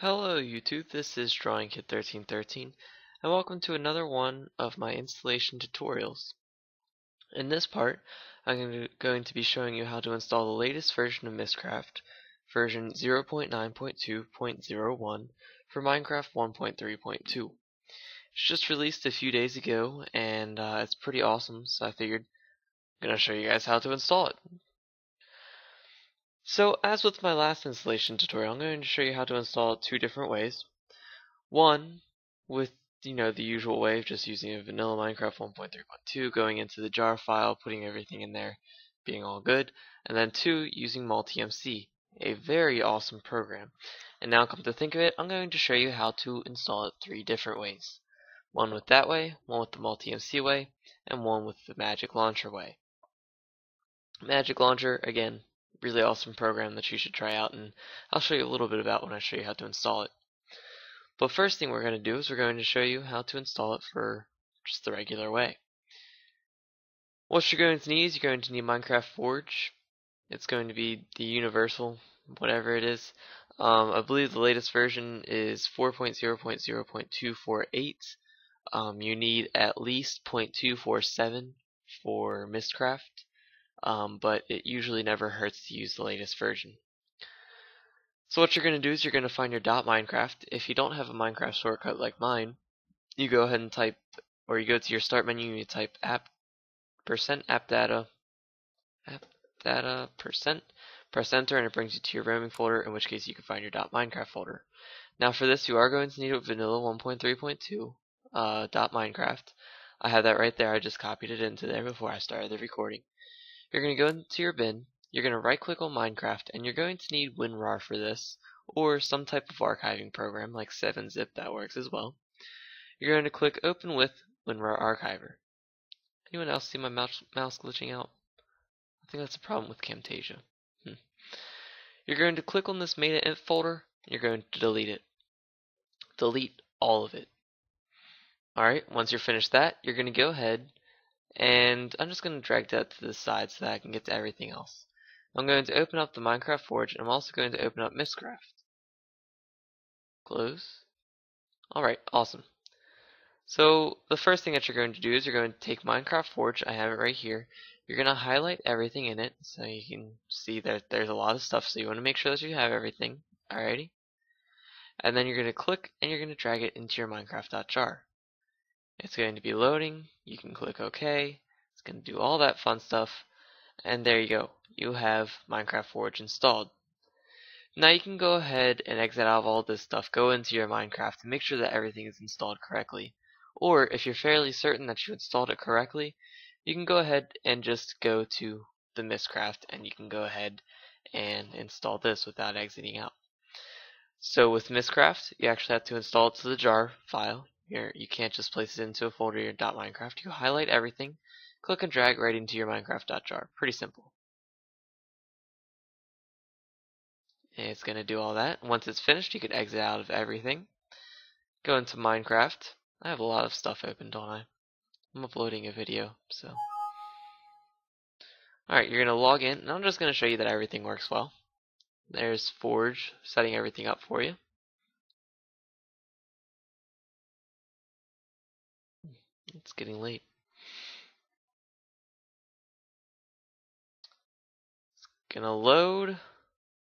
Hello YouTube, this is DrawingKid1313 and welcome to another one of my installation tutorials. In this part, I'm going to be showing you how to install the latest version of Mystcraft, version 0.9.2.01 for Minecraft 1.3.2. It's just released a few days ago and uh, it's pretty awesome so I figured I'm going to show you guys how to install it. So as with my last installation tutorial, I'm going to show you how to install it two different ways. One, with you know the usual way of just using a vanilla Minecraft 1.3.2, going into the jar file, putting everything in there, being all good. And then two, using MultiMC, a very awesome program. And now come to think of it, I'm going to show you how to install it three different ways. One with that way, one with the MultiMC way, and one with the Magic Launcher way. Magic Launcher, again, really awesome program that you should try out and I'll show you a little bit about when I show you how to install it. But first thing we're going to do is we're going to show you how to install it for just the regular way. What you're going to need is you're going to need Minecraft Forge. It's going to be the universal, whatever it is. Um, I believe the latest version is 4.0.0.248. Um, you need at least 0.247 for Mystcraft um, but it usually never hurts to use the latest version. So what you're going to do is you're going to find your .minecraft. If you don't have a Minecraft shortcut like mine, you go ahead and type, or you go to your start menu and you type app percent app data app data percent press enter and it brings you to your roaming folder in which case you can find your .minecraft folder. Now for this you are going to need a vanilla 1.3.2 uh, .minecraft. I have that right there. I just copied it into there before I started the recording. You're going to go into your bin, you're going to right click on Minecraft, and you're going to need WinRAR for this, or some type of archiving program like 7-zip that works as well. You're going to click Open with WinRAR Archiver. Anyone else see my mouse, mouse glitching out? I think that's a problem with Camtasia. Hmm. You're going to click on this meta.inf folder, you're going to delete it. Delete all of it. Alright, once you're finished that, you're going to go ahead and I'm just going to drag that to the side so that I can get to everything else. I'm going to open up the Minecraft Forge and I'm also going to open up Mystcraft. Close. Alright, awesome. So the first thing that you're going to do is you're going to take Minecraft Forge, I have it right here, you're going to highlight everything in it so you can see that there's a lot of stuff so you want to make sure that you have everything. Alrighty. And then you're going to click and you're going to drag it into your Minecraft.jar. It's going to be loading. You can click OK. It's going to do all that fun stuff. And there you go. You have Minecraft Forge installed. Now you can go ahead and exit out of all this stuff, go into your Minecraft and make sure that everything is installed correctly. Or if you're fairly certain that you installed it correctly, you can go ahead and just go to the Mystcraft and you can go ahead and install this without exiting out. So with Mystcraft, you actually have to install it to the jar file. You're, you can't just place it into a folder in .minecraft. You highlight everything, click and drag right into your minecraft.jar. Pretty simple. It's going to do all that. Once it's finished, you can exit out of everything. Go into Minecraft. I have a lot of stuff open, don't I? I'm uploading a video, so. Alright, you're going to log in, and I'm just going to show you that everything works well. There's Forge, setting everything up for you. It's getting late. It's gonna load.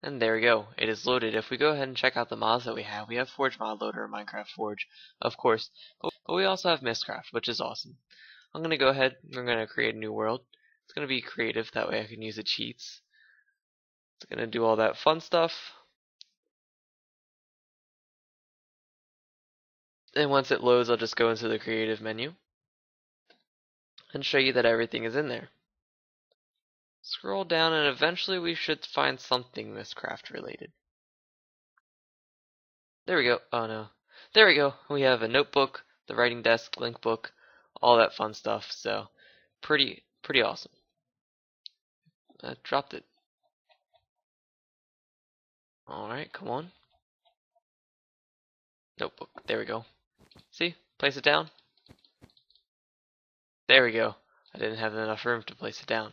And there we go. It is loaded. If we go ahead and check out the mods that we have, we have Forge Mod Loader, Minecraft Forge, of course. But we also have Mystcraft, which is awesome. I'm going to go ahead, I'm going to create a new world. It's going to be creative, that way I can use the cheats. It's going to do all that fun stuff. And once it loads, I'll just go into the creative menu and show you that everything is in there. Scroll down and eventually we should find something Mystcraft related. There we go. Oh no. There we go. We have a notebook, the writing desk, link book, all that fun stuff. So pretty pretty awesome. I dropped it. Alright, come on. Notebook. There we go. See? Place it down. There we go. I didn't have enough room to place it down.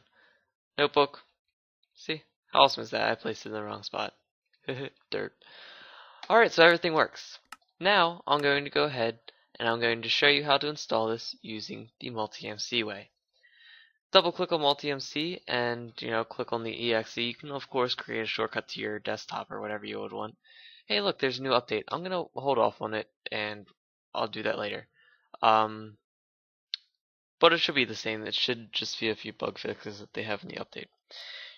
Notebook. See? How awesome is that? I placed it in the wrong spot. Dirt. Alright, so everything works. Now, I'm going to go ahead and I'm going to show you how to install this using the MultiMC way. Double click on MultiMC and you know click on the exe. You can of course create a shortcut to your desktop or whatever you would want. Hey look, there's a new update. I'm gonna hold off on it and I'll do that later. Um, but it should be the same. It should just be a few bug fixes that they have in the update.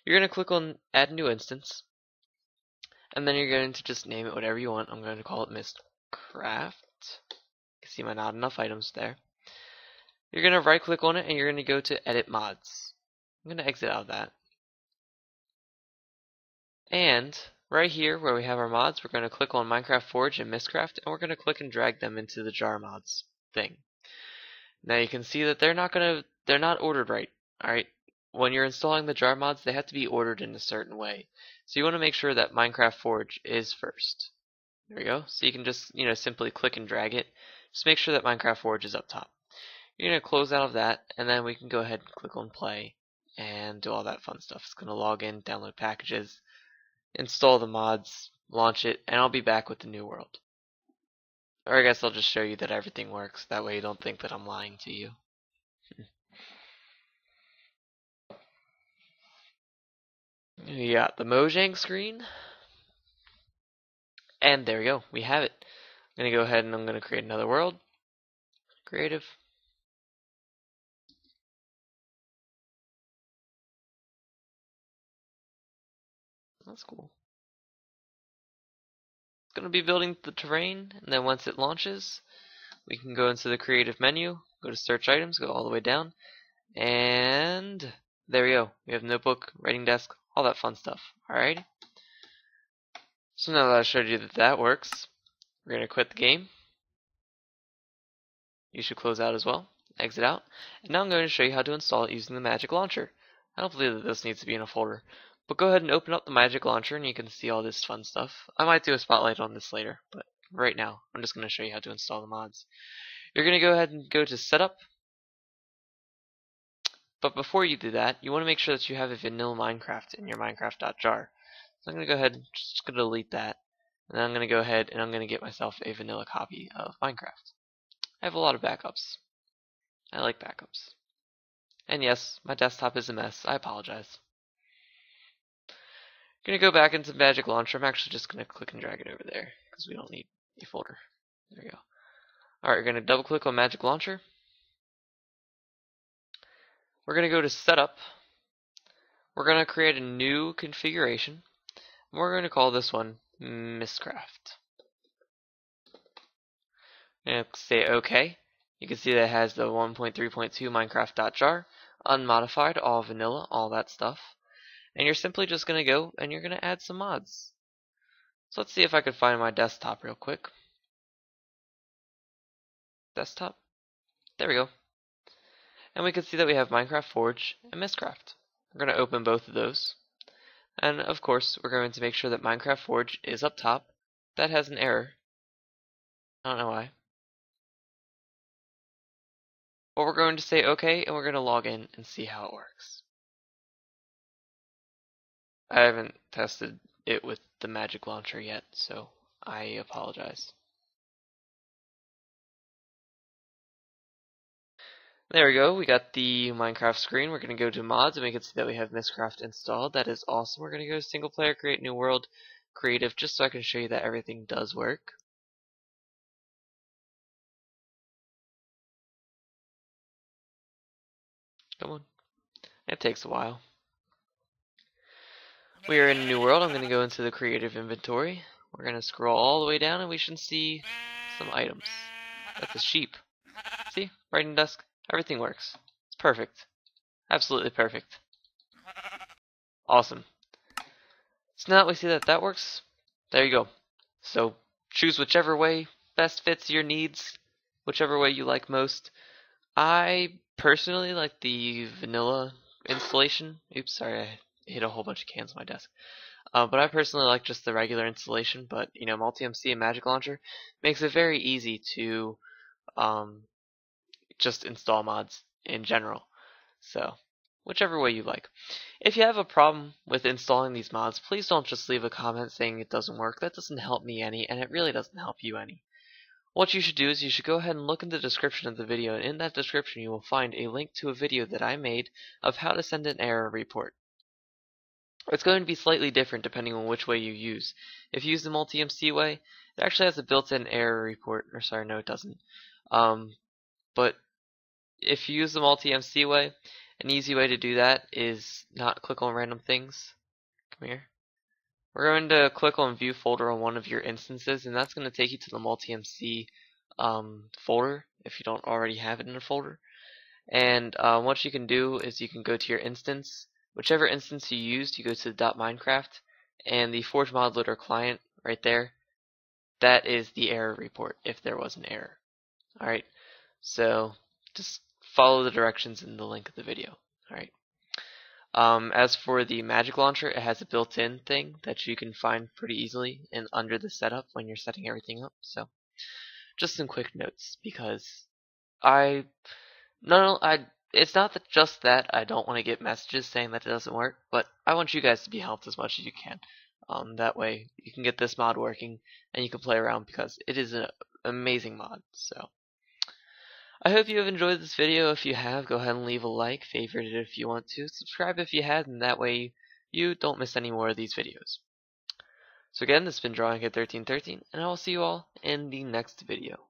You're going to click on add new instance and then you're going to just name it whatever you want. I'm going to call it Mystcraft. You can see my not enough items there. You're going to right click on it and you're going to go to edit mods. I'm going to exit out of that. And right here where we have our mods, we're going to click on Minecraft Forge and Mystcraft and we're going to click and drag them into the jar mods thing. Now you can see that they're not to, they're not ordered right. Alright, when you're installing the jar mods, they have to be ordered in a certain way. So you want to make sure that Minecraft Forge is first. There we go. So you can just, you know, simply click and drag it. Just make sure that Minecraft Forge is up top. You're going to close out of that, and then we can go ahead and click on play and do all that fun stuff. It's going to log in, download packages, install the mods, launch it, and I'll be back with the new world. Or I guess I'll just show you that everything works. That way you don't think that I'm lying to you. Got the Mojang screen. And there we go. We have it. I'm going to go ahead and I'm going to create another world. Creative. That's cool. Going to be building the terrain, and then once it launches, we can go into the creative menu, go to search items, go all the way down, and there we go. We have notebook, writing desk, all that fun stuff. Alright? So now that I showed you that that works, we're going to quit the game. You should close out as well. Exit out. And now I'm going to show you how to install it using the Magic Launcher. I don't believe that this needs to be in a folder. But go ahead and open up the Magic Launcher and you can see all this fun stuff. I might do a spotlight on this later, but right now I'm just going to show you how to install the mods. You're going to go ahead and go to Setup, but before you do that, you want to make sure that you have a vanilla Minecraft in your Minecraft.jar. So I'm going to go ahead and just going to delete that. And then I'm going to go ahead and I'm going to get myself a vanilla copy of Minecraft. I have a lot of backups. I like backups. And yes, my desktop is a mess. I apologize. I'm going to go back into Magic Launcher. I'm actually just going to click and drag it over there because we don't need a folder. There we go. Alright, we're going to double click on Magic Launcher. We're going to go to Setup. We're going to create a new configuration. We're going to call this one Mystcraft. And say OK. You can see that it has the 1.3.2 Minecraft.jar, unmodified, all vanilla, all that stuff. And you're simply just going to go and you're going to add some mods. So let's see if I can find my desktop real quick. Desktop. There we go. And we can see that we have Minecraft Forge and Mystcraft. We're going to open both of those. And of course, we're going to make sure that Minecraft Forge is up top. That has an error. I don't know why. But we're going to say OK, and we're going to log in and see how it works. I haven't tested it with the Magic Launcher yet, so I apologize. There we go, we got the Minecraft screen. We're going to go to mods and we can see that we have Mystcraft installed. That is awesome. We're going to go to single player, create new world, creative, just so I can show you that everything does work. Come on. It takes a while. We are in a new world. I'm going to go into the creative inventory. We're going to scroll all the way down and we should see some items. That's a sheep. See? Writing desk. Everything works. It's perfect. Absolutely perfect. Awesome. So now that we see that that works, there you go. So choose whichever way best fits your needs, whichever way you like most. I personally like the vanilla installation. Oops, sorry, I hit a whole bunch of cans on my desk. Uh, but I personally like just the regular installation. But you know, MultiMC and Magic Launcher makes it very easy to um, just install mods in general. So whichever way you like. If you have a problem with installing these mods, please don't just leave a comment saying it doesn't work. That doesn't help me any, and it really doesn't help you any. What you should do is you should go ahead and look in the description of the video, and in that description you will find a link to a video that I made of how to send an error report. It's going to be slightly different depending on which way you use. If you use the multi-MC way, it actually has a built-in error report, or sorry, no it doesn't. Um, but if you use the multi-MC way, an easy way to do that is not click on random things. Come here. We're going to click on view folder on one of your instances and that's going to take you to the multi-MC um, folder if you don't already have it in a folder. And uh, what you can do is you can go to your instance. Whichever instance you used, you go to the .minecraft and the Forge Mod Loader client right there. That is the error report if there was an error. Alright, so just follow the directions in the link of the video. Alright. Um, as for the Magic Launcher, it has a built-in thing that you can find pretty easily in under the setup when you're setting everything up. So, just some quick notes because I no, no I it's not that just that I don't want to get messages saying that it doesn't work, but I want you guys to be helped as much as you can. Um, that way you can get this mod working and you can play around because it is an amazing mod. So. I hope you have enjoyed this video. If you have, go ahead and leave a like, favorite it if you want to, subscribe if you had, and that way you don't miss any more of these videos. So again, this has been Drawing Kid 1313, and I will see you all in the next video.